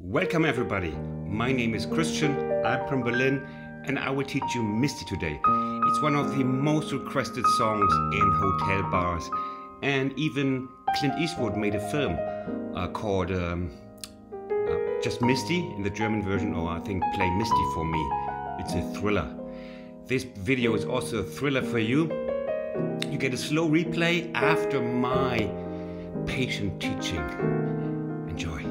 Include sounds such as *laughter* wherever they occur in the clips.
Welcome, everybody. My name is Christian. I'm from Berlin, and I will teach you Misty today. It's one of the most requested songs in hotel bars, and even Clint Eastwood made a film uh, called um, uh, just Misty in the German version, or I think Play Misty for Me. It's a thriller. This video is also a thriller for you. You get a slow replay after my patient teaching. Enjoy.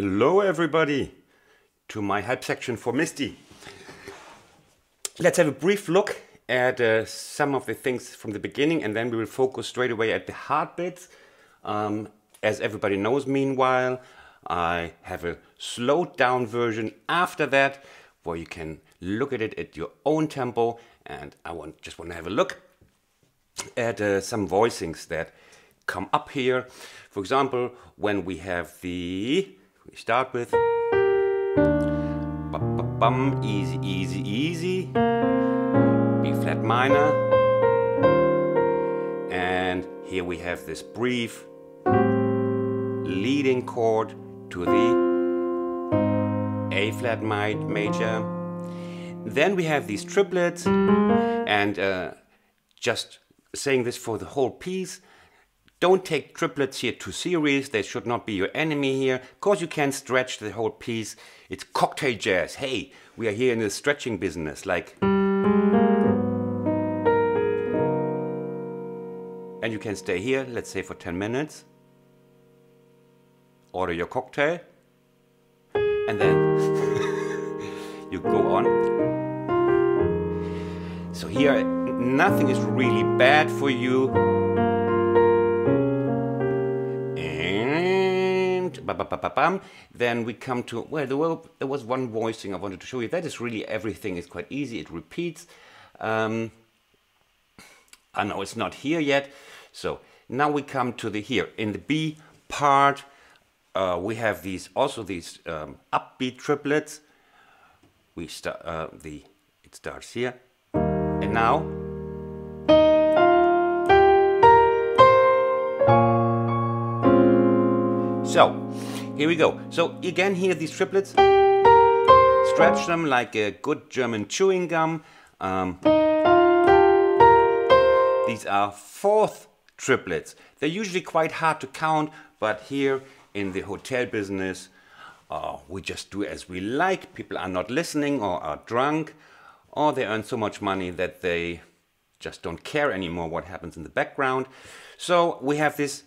Hello everybody to my help section for Misty. Let's have a brief look at uh, some of the things from the beginning and then we will focus straight away at the hard bits. Um, as everybody knows meanwhile, I have a slowed down version after that where you can look at it at your own tempo and I want just want to have a look at uh, some voicings that come up here. For example, when we have the we start with bum, bum, easy, easy, easy, B flat minor, and here we have this brief leading chord to the A flat major. Then we have these triplets, and uh, just saying this for the whole piece, don't take triplets here too serious. They should not be your enemy here. Cause you can stretch the whole piece. It's cocktail jazz. Hey, we are here in the stretching business. Like. And you can stay here, let's say for 10 minutes. Order your cocktail. And then *laughs* you go on. So here, nothing is really bad for you then we come to, well, there, were, there, was one voicing I wanted to show you. That is really everything. It's quite easy. It repeats. Um, I know it's not here yet. So now we come to the here. In the B part, uh, we have these also these um, upbeat triplets. We start uh, the it starts here, and now so here we go. So again here these triplets, stretch them like a good German chewing gum. Um, these are fourth triplets. They're usually quite hard to count, but here in the hotel business, uh, we just do as we like. People are not listening or are drunk, or they earn so much money that they just don't care anymore what happens in the background. So we have this,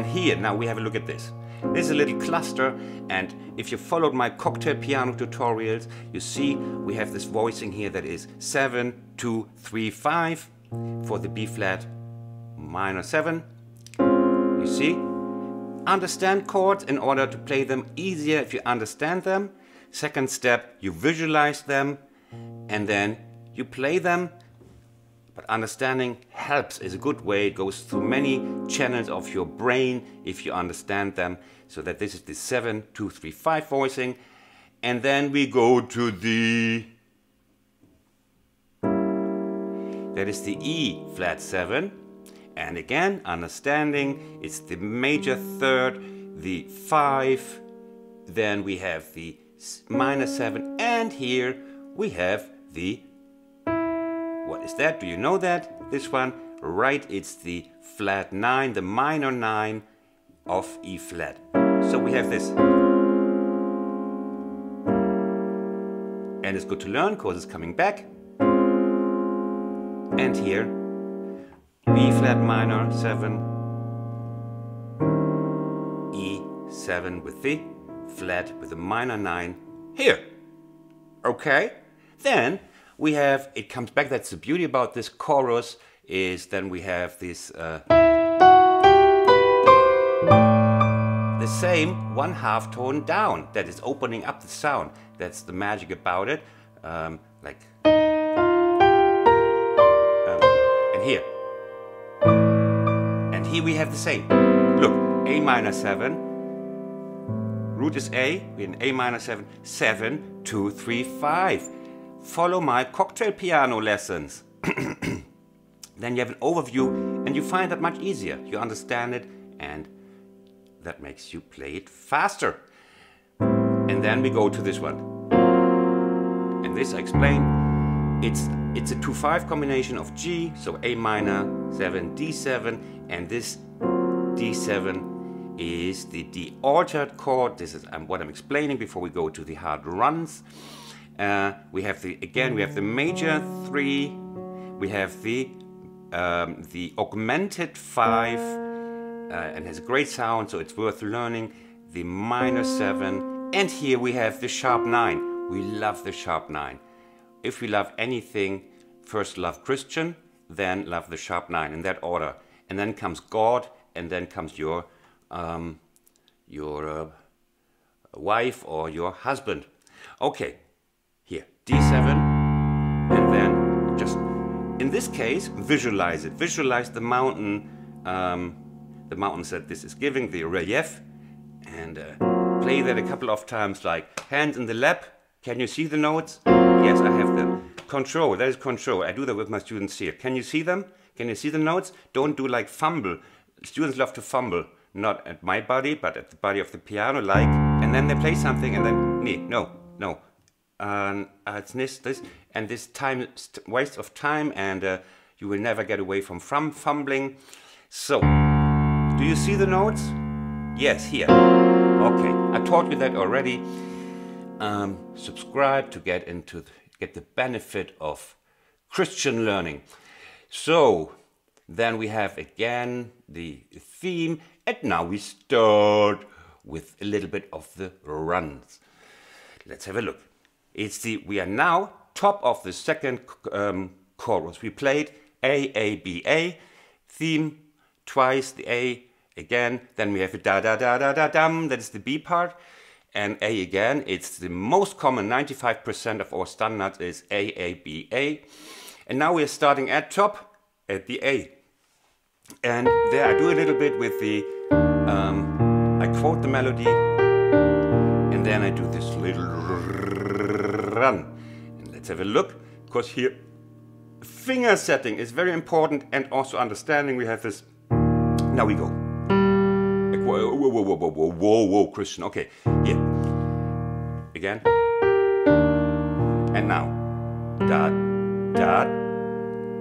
and here, now we have a look at this. This is a little cluster and if you followed my cocktail piano tutorials, you see we have this voicing here that is 7, 2, 3, 5 for the B flat minor 7. You see? Understand chords in order to play them easier if you understand them. Second step, you visualize them and then you play them but understanding helps is a good way. It goes through many channels of your brain if you understand them. So that this is the 7, 2, 3, 5 voicing. And then we go to the... That is the E flat 7. And again, understanding, it's the major third, the 5. Then we have the minor 7. And here we have the what is that? Do you know that? This one? Right, it's the flat 9, the minor 9 of E flat. So we have this. And it's good to learn because it's coming back. And here, B flat minor 7, E7 with the flat with the minor 9 here. Okay? Then we have, it comes back, that's the beauty about this chorus, is then we have this, uh, the same one half tone down that is opening up the sound. That's the magic about it. Um, like, um, and here. And here we have the same. Look, A minor 7, root is A, we have A minor 7, 7, 2, 3, 5 follow my cocktail piano lessons. *clears throat* then you have an overview and you find that much easier. You understand it and that makes you play it faster. And then we go to this one. And this I explain. It's it's a 2-5 combination of G, so A minor, 7, D7, and this D7 is the D altered chord. This is um, what I'm explaining before we go to the hard runs. Uh, we have the again we have the major three, we have the um, the augmented five, uh, and has a great sound, so it's worth learning. the minor 7, and here we have the sharp 9. We love the sharp 9. If we love anything, first love Christian, then love the sharp 9 in that order. And then comes God, and then comes your, um, your uh, wife or your husband. Okay, D7, and then just, in this case, visualize it. Visualize the mountain, um, the mountains that this is giving, the relief, and uh, play that a couple of times like hands in the lap. Can you see the notes? Yes, I have them. Control, that is control. I do that with my students here. Can you see them? Can you see the notes? Don't do like fumble. Students love to fumble, not at my body, but at the body of the piano, like, and then they play something and then, nee, no, no. Uh, it's this, this, and this time, waste of time, and uh, you will never get away from, from fumbling. So, do you see the notes? Yes, here. Okay, I taught you that already. Um, subscribe to get into the, get the benefit of Christian learning. So then we have again the theme, and now we start with a little bit of the runs. Let's have a look. It's the we are now top of the second um, chorus. We played A A B A theme twice the A again, then we have a da da da da da dum, that is the B part, and A again, it's the most common, 95% of our standards is A, A, B, A. And now we're starting at top, at the A. And there I do a little bit with the, um, I quote the melody, and then I do this little run. And let's have a look, because here, finger setting is very important, and also understanding we have this, now we go whoa, whoa, whoa, whoa, whoa, whoa, whoa, Christian. Okay, here. Again. And now. Dot, dot,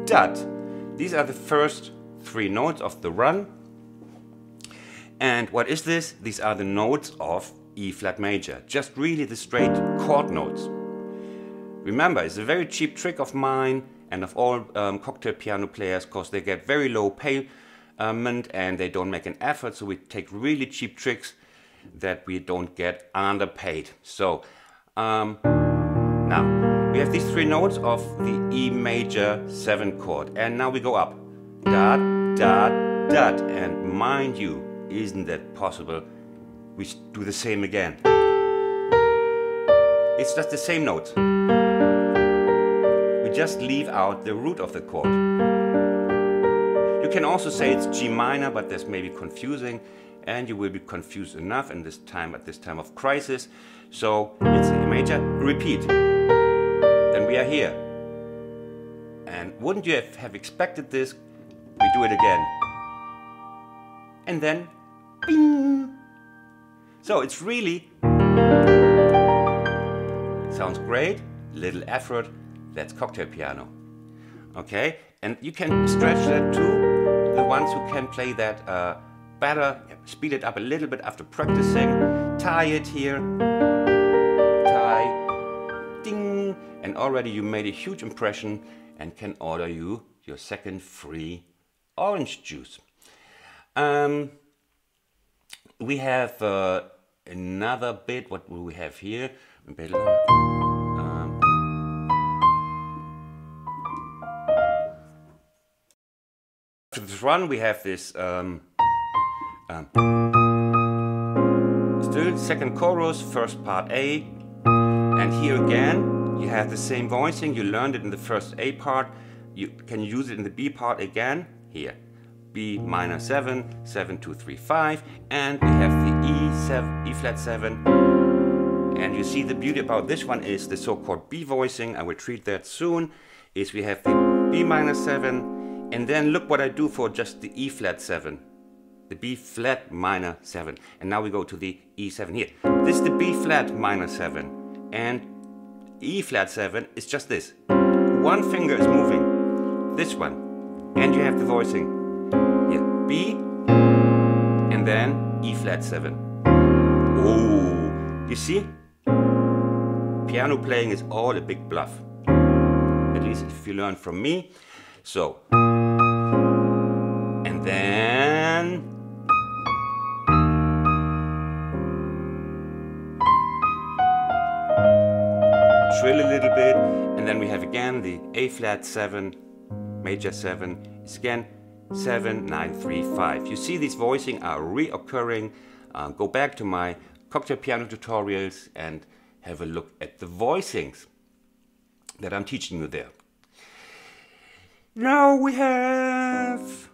dot. These are the first three notes of the run. And what is this? These are the notes of E flat major. Just really the straight chord notes. Remember, it's a very cheap trick of mine and of all um, cocktail piano players because they get very low payment and they don't make an effort. So we take really cheap tricks that we don't get underpaid. So um, now we have these three notes of the E major 7 chord. And now we go up. Dot, dot, dot. And mind you, isn't that possible? We do the same again. It's just the same notes. We just leave out the root of the chord. You can also say it's G minor, but that's maybe confusing and you will be confused enough in this time at this time of crisis. So it's A major, repeat. Then we are here. And wouldn't you have expected this? We do it again. And then, bing! So it's really, sounds great, little effort, that's cocktail piano. Okay, and you can stretch that too the ones who can play that uh, better, speed it up a little bit after practicing, tie it here, tie, ding, and already you made a huge impression and can order you your second free orange juice. Um, we have uh, another bit, what will we have here? Run, we have this um, um, still second chorus, first part A, and here again you have the same voicing. You learned it in the first A part. You can use it in the B part again. Here, B minor seven, seven two three five, and we have the E seven, E flat seven. And you see the beauty about this one is the so-called B voicing. I will treat that soon. Is we have the B minor seven and then look what I do for just the E flat 7. The B flat minor 7. And now we go to the E7 here. This is the B flat minor 7. And E flat 7 is just this. One finger is moving. This one. And you have the voicing. Here. B. And then E flat 7. Oh. You see? Piano playing is all a big bluff. At least if you learn from me. So. Then... Trill a little bit, and then we have again the A flat 7, major 7, is again 7, 9, 3, 5. You see these voicing are reoccurring. Uh, go back to my cocktail piano tutorials and have a look at the voicings that I'm teaching you there. Now we have...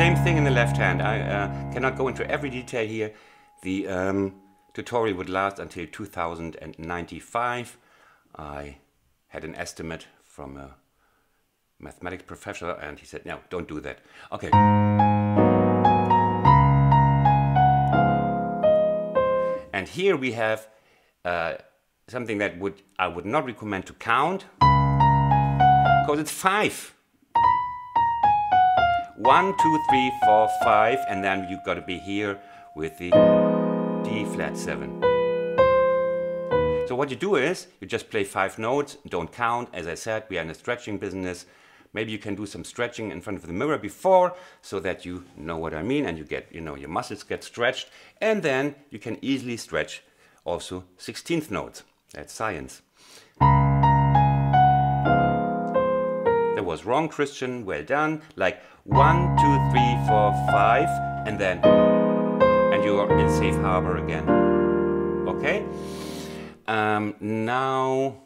Same thing in the left hand. I uh, cannot go into every detail here. The um, tutorial would last until 2095. I had an estimate from a mathematics professor and he said, no, don't do that. Okay. And here we have uh, something that would I would not recommend to count because it's five. One, two, three, four, five, and then you've got to be here with the D flat seven. So what you do is you just play five notes, don't count. As I said, we are in a stretching business. Maybe you can do some stretching in front of the mirror before so that you know what I mean and you get, you know, your muscles get stretched and then you can easily stretch also 16th notes. That's science. That was wrong, Christian. Well done. Like one, two, three, four, five, and then, and you are in safe harbor again. Okay? Um, now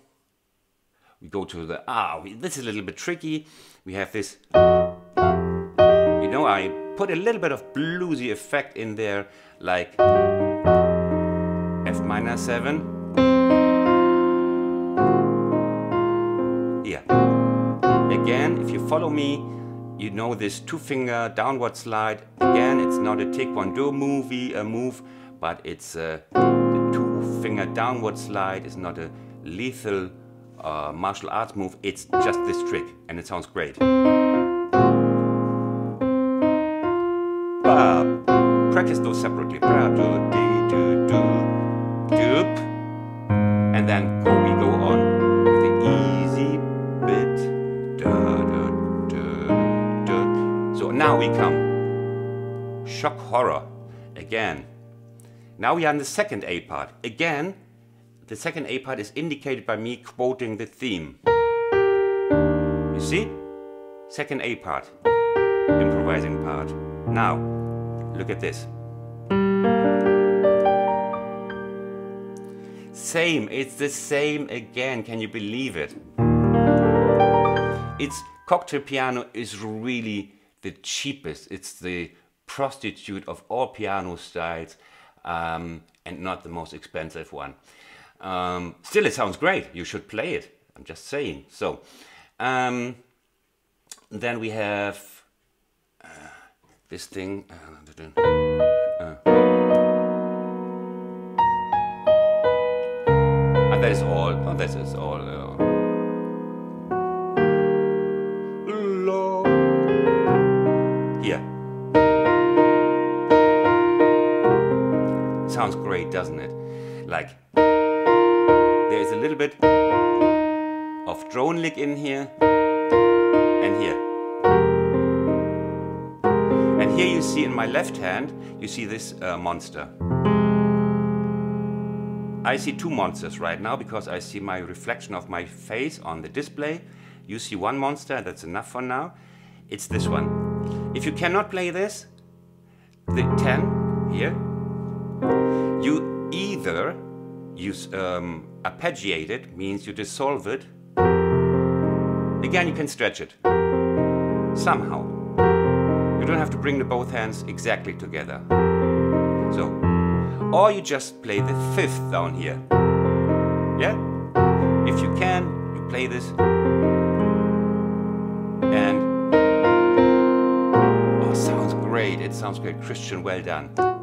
we go to the, ah, we, this is a little bit tricky. We have this, you know, I put a little bit of bluesy effect in there, like F minor 7. Yeah. Again, if you follow me, you know this two finger downward slide. Again, it's not a taekwondo movie, a move, but it's a, the two finger downward slide It's not a lethal uh, martial arts move. It's just this trick, and it sounds great. practice those separately and then go, we go on da. We come shock horror again. Now we are in the second A part. Again, the second A part is indicated by me quoting the theme. You see? Second A part, improvising part. Now, look at this. same. It's the same again. Can you believe it? It's cocktail piano is really the cheapest. It's the prostitute of all piano styles um, and not the most expensive one. Um, still, it sounds great. You should play it. I'm just saying. So, um, then we have uh, this thing. Uh, uh, that is all. Oh, this is all. Uh, doesn't it? Like there is a little bit of drone lick in here and here. And here you see in my left hand, you see this uh, monster. I see two monsters right now because I see my reflection of my face on the display. You see one monster, that's enough for now. It's this one. If you cannot play this, the 10 here, you either use um, arpeggiate it, means you dissolve it. Again, you can stretch it somehow. You don't have to bring the both hands exactly together. So or you just play the fifth down here. Yeah? If you can, you play this. And, oh, sounds great. It sounds great. Christian, well done.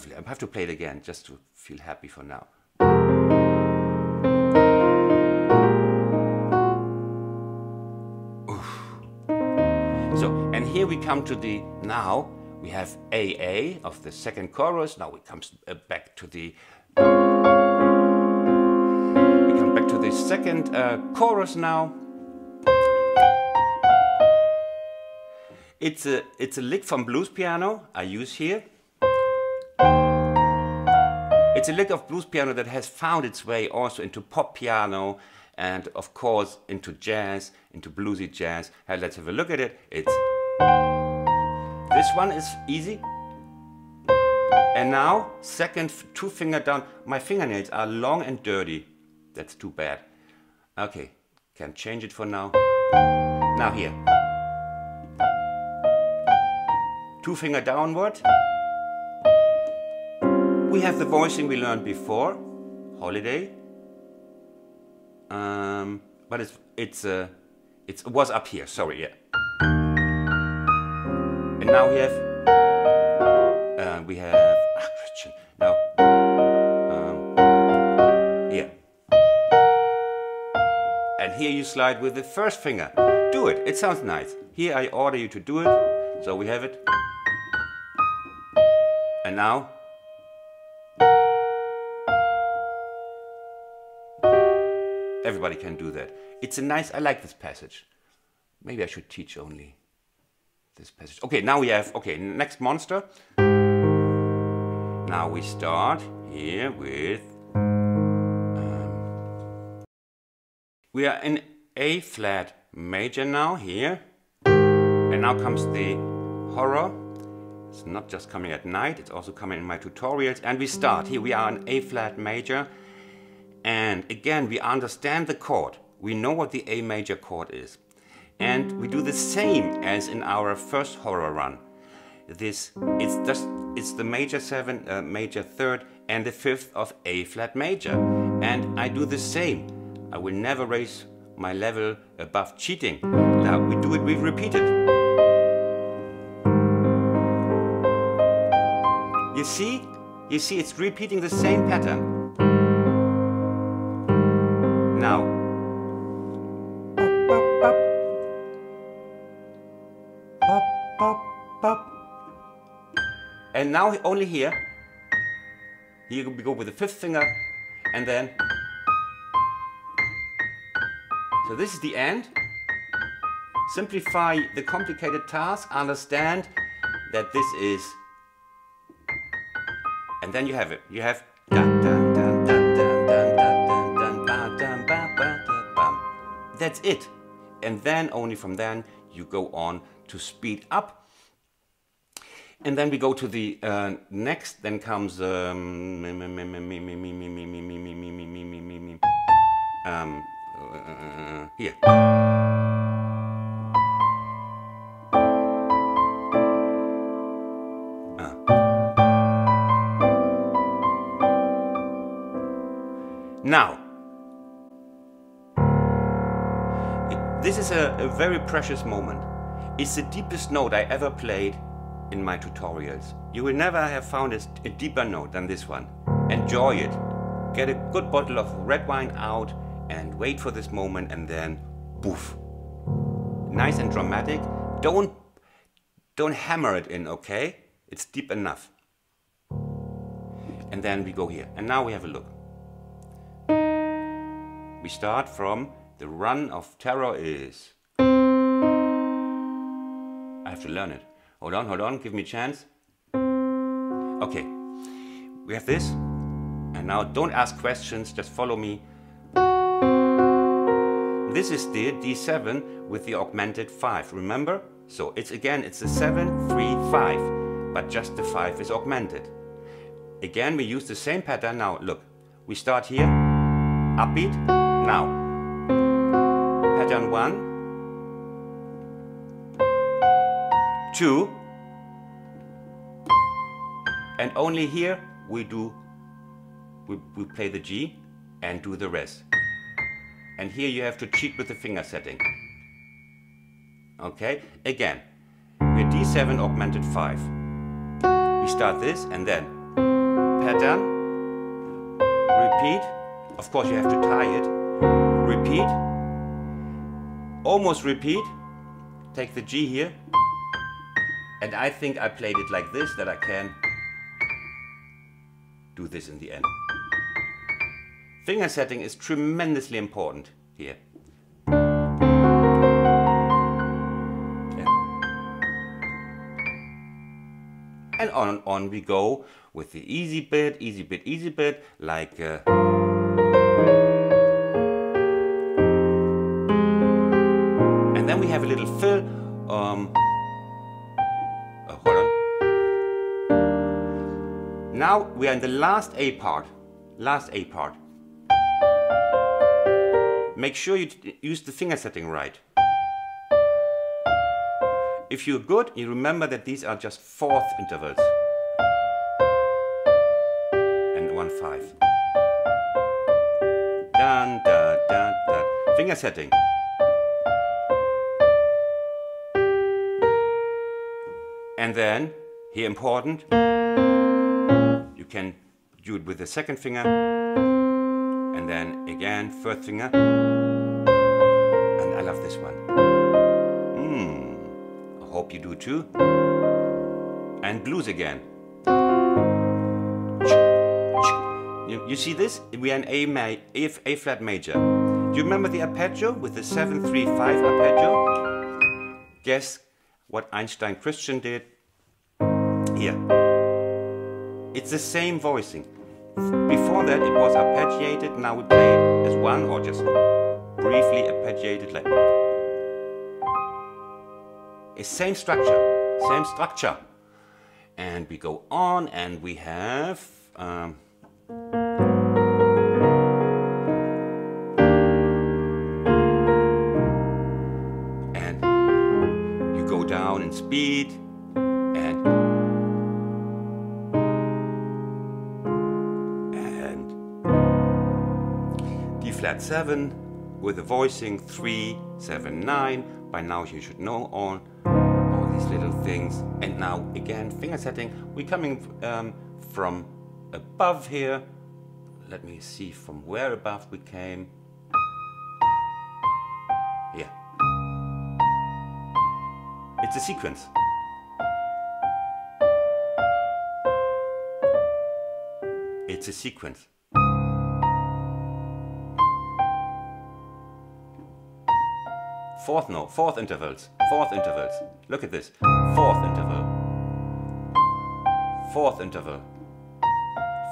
Lovely. I have to play it again just to feel happy for now. Oof. So, and here we come to the now we have AA of the second chorus. Now we come uh, back to the we come back to the second uh, chorus now. It's a it's a lick from blues piano I use here. It's a lick of blues piano that has found its way also into pop piano and of course into jazz, into bluesy jazz. Hey, let's have a look at it. It's this one is easy. And now, second two finger down. My fingernails are long and dirty. That's too bad. Okay, can change it for now. Now here. Two finger downward. We have the voicing we learned before. Holiday. Um, but it's it's uh, it's it was up here. Sorry, yeah. And now we have uh, we have ah, Christian. Now um, yeah. And here you slide with the first finger. Do it. It sounds nice. Here I order you to do it. So we have it. And now Everybody can do that. It's a nice, I like this passage. Maybe I should teach only this passage. Okay, now we have, okay, next monster. Now we start here with, um, we are in A flat major now here. And now comes the horror. It's not just coming at night, it's also coming in my tutorials. And we start, here we are in A flat major. And again, we understand the chord. We know what the A major chord is. And we do the same as in our first horror run. This, it's just, it's the major seven, uh, major third, and the fifth of A flat major. And I do the same. I will never raise my level above cheating. Now we do it, we repeat it. You see? You see, it's repeating the same pattern. And now only here, here we go with the fifth finger, and then, so this is the end. Simplify the complicated task, understand that this is, and then you have it. You have That's it. And then only from then you go on to speed up. And then we go to the uh, next, then comes um, um, uh, here. Now, This is a, a very precious moment. It's the deepest note I ever played in my tutorials. You will never have found a, deeper note than this one. Enjoy it. Get a good bottle of red wine out and wait for this moment and then poof. Nice and dramatic. Don't don't hammer it in, okay? It's deep enough. And then we go here. And now we have a look. We start from the run of terror is. I have to learn it. Hold on, hold on, give me a chance. Okay, we have this. And now don't ask questions, just follow me. This is the D7 with the augmented 5, remember? So it's again, it's a 7, 3, 5, but just the 5 is augmented. Again, we use the same pattern. Now, look, we start here, upbeat, now pattern one, two, and only here we do, we, we play the G and do the rest. And here you have to cheat with the finger setting. Okay, again, we're D7 augmented 5. We start this and then pattern, repeat, of course you have to tie it, repeat, almost repeat. Take the G here. And I think I played it like this, that I can do this in the end. Finger setting is tremendously important here. And on and on we go with the easy bit, easy bit, easy bit, like. Uh, and then we have a little fill. Um, Now we are in the last A part. Last A part. Make sure you use the finger setting right. If you're good, you remember that these are just fourth intervals. And one five. Dun, da, da, da. Finger setting. And then, here important, can do it with the second finger, and then again, third finger, and I love this one. Hmm, I hope you do too. And blues again. You, see this? We are in A, ma a flat major. Do you remember the arpeggio with the 735 arpeggio? Guess what Einstein Christian did here. It's the same voicing. Before that it was arpeggiated, now we play it as one or just briefly arpeggiated like it's same structure, same structure. And we go on and we have um, and you go down in speed D 7 with the voicing 379. by now you should know all all these little things. And now again finger setting. We're coming um, from above here. Let me see from where above we came. Yeah. It's a sequence. It's a sequence fourth note fourth intervals fourth intervals. Look at this fourth interval. Fourth interval.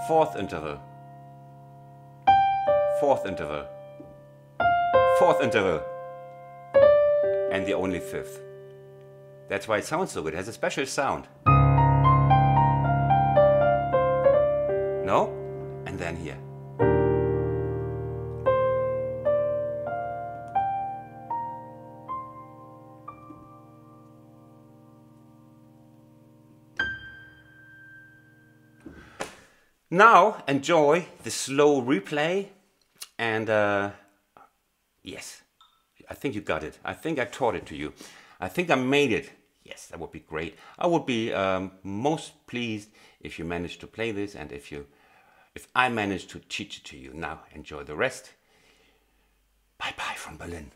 Fourth interval. Fourth interval. Fourth interval. And the only fifth. That's why it sounds so good. It has a special sound. No? And then here Now enjoy the slow replay and uh, yes, I think you got it. I think I taught it to you. I think I made it. Yes, that would be great. I would be um, most pleased if you managed to play this and if you, if I managed to teach it to you. Now enjoy the rest. Bye bye from Berlin.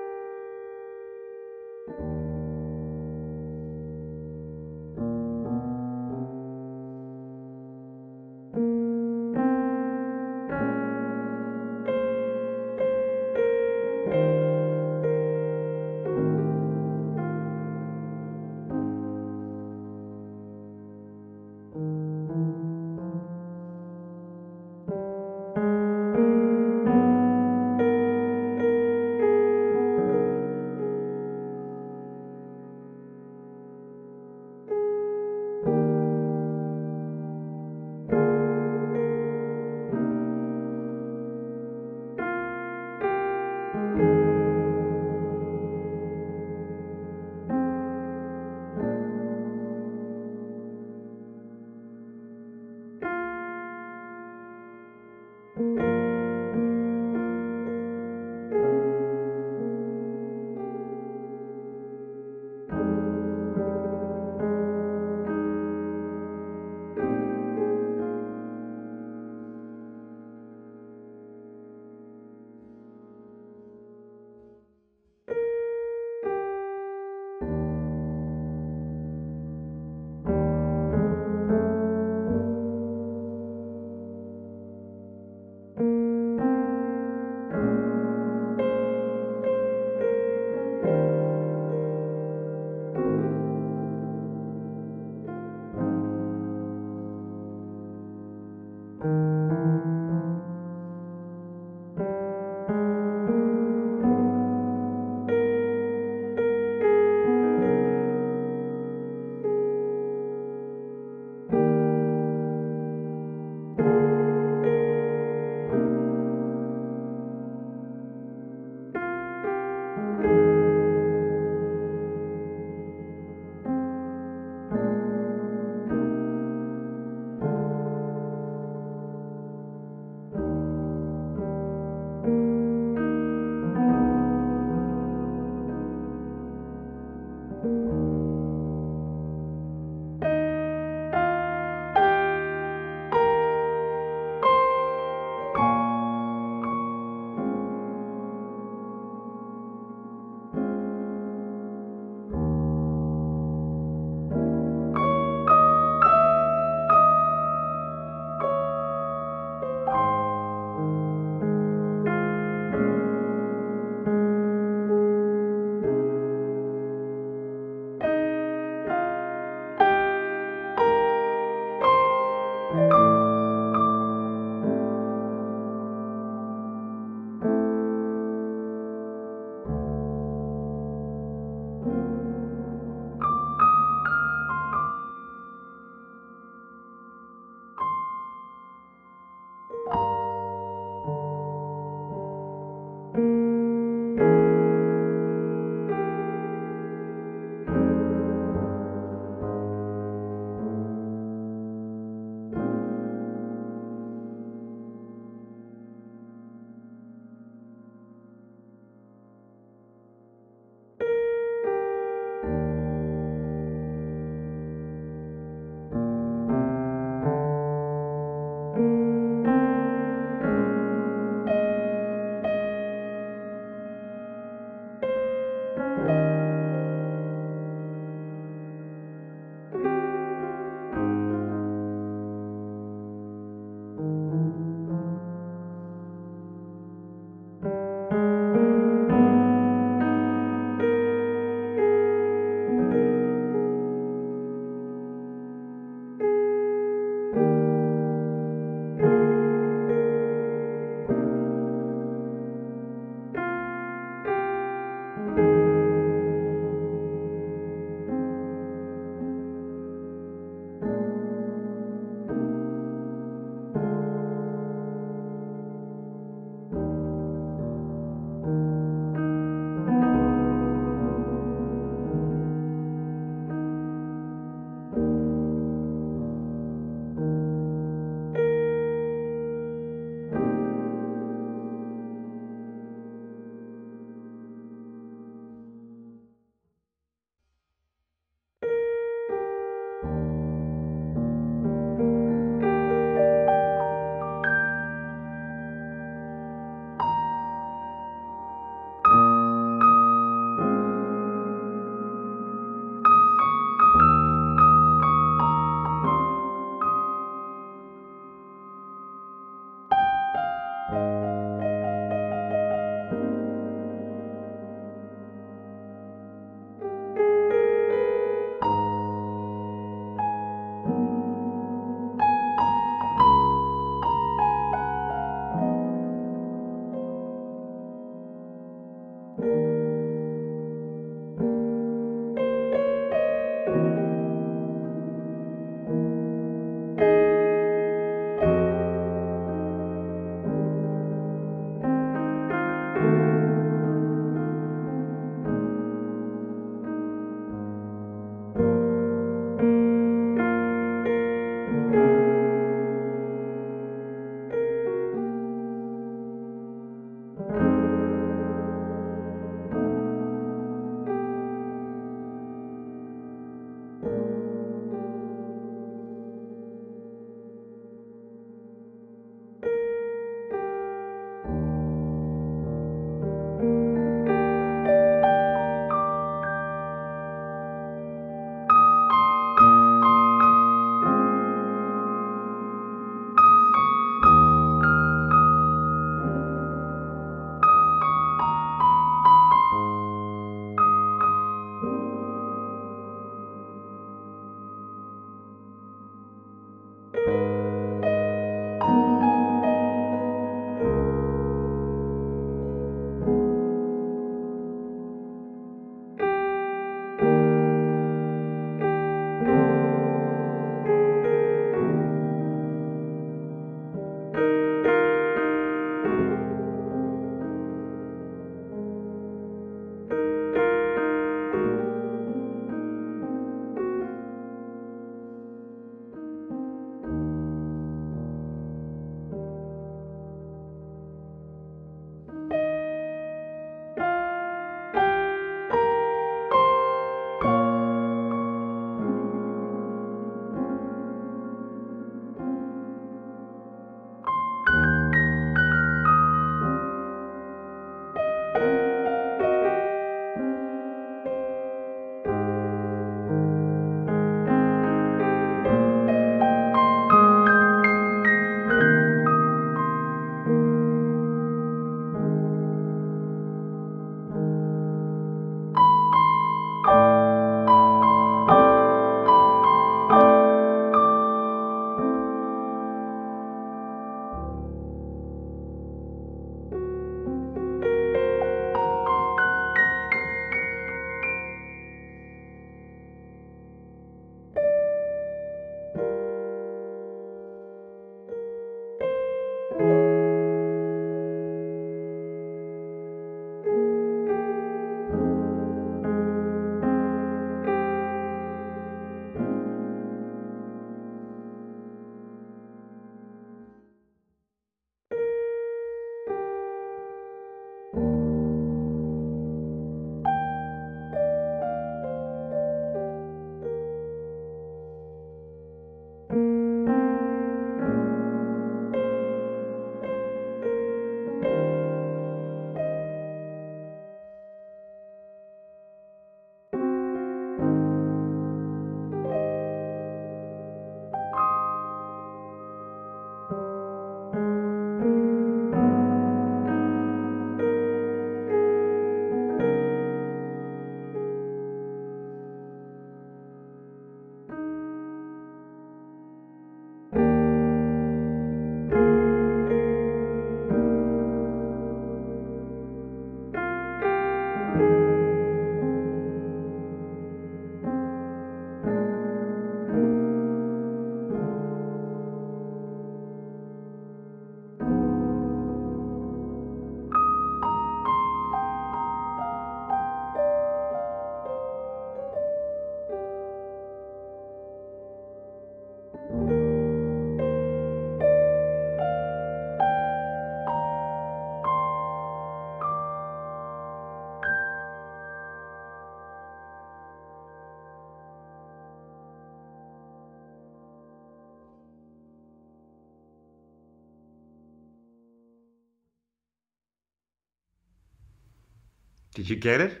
Did you get it?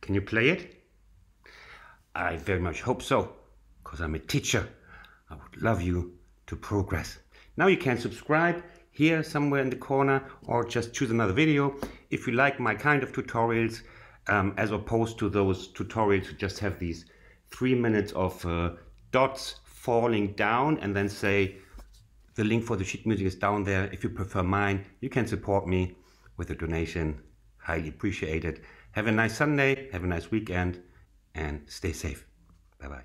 Can you play it? I very much hope so, because I'm a teacher. I would love you to progress. Now you can subscribe here somewhere in the corner or just choose another video if you like my kind of tutorials um, as opposed to those tutorials who just have these three minutes of uh, dots falling down and then say the link for the sheet music is down there. If you prefer mine, you can support me with a donation. Highly appreciated. Have a nice Sunday, have a nice weekend, and stay safe. Bye bye.